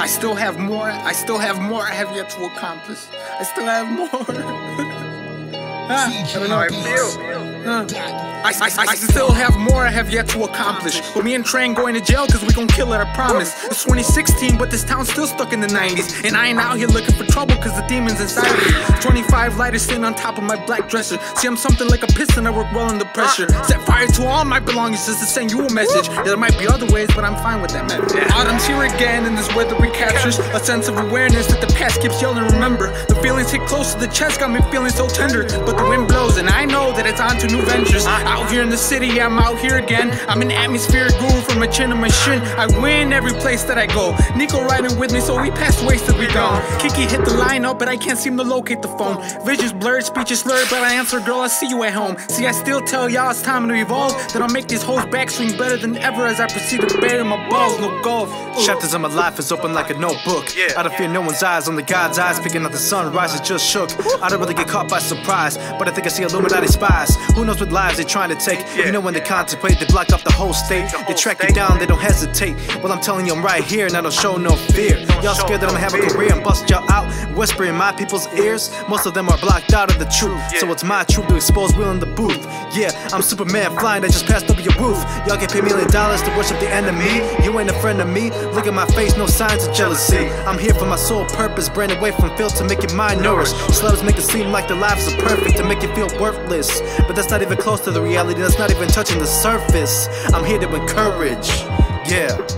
I still have more. I still have more I have yet to accomplish. I still have more. Huh? Ah, I don't know how I feel. Huh? I, I, I, still have more I have yet to accomplish. But me and Trend going to jail cause we gon' kill it, I promise. It's 2016, but this town's still stuck in the 90s. And I ain't out here looking for trouble cause the demon's inside me. 25 lighters sitting on top of my black dresser. See, I'm something like a piston, I work well under pressure. Set fire to all my belongings just to send you a message. Yeah, there might be other ways, but I'm fine with that method. Autumn's here again, and this weather recaptures a sense of awareness that the past keeps yelling, remember. The feelings hit close to the chest, got me feeling so tender. But the wind blows, and I know that it's on to new ventures. Out here in the city, I'm out here again. I'm an atmospheric guru from my chin to my shin. I win every place that I go. Nico riding with me, so we pass ways till we gone. Kiki hit the line up, but I can't seem to locate the phone. Visions blurred, speech is slurred, but I answer, girl, I see you at home. See, I still tell y'all it's time to evolve. That I'll make these hoes backswing better than ever as I proceed to bury my balls. No golf. Ooh. Chapters of my life is open like a notebook. Yeah. I don't fear no one's eyes, only God's eyes. Picking out the sunrise, it just shook. I don't really get caught by surprise, but I think I see Illuminati spies. Who knows what lives they're trying to take? You know when they contemplate, they block off the whole state. They track you down, they don't hesitate. Well, I'm telling you, I'm right here, and I don't show no fear. Y'all scared that I'm gonna have a career and bust y'all out, whispering in my people's ears. Most of them are blocked out of the truth, so it's my truth to expose will in the booth. Yeah, I'm Superman flying, I just passed over your roof. Y'all get paid million dollars to worship the enemy. You ain't a friend of me. Look at my face, no signs of jealousy. I'm here for my sole purpose, brand away from filth to make your mind nourished. Make it seem like their lives are perfect to make you feel worthless. But that's not even close to the reality, that's not even touching the surface. I'm here to encourage. Yeah.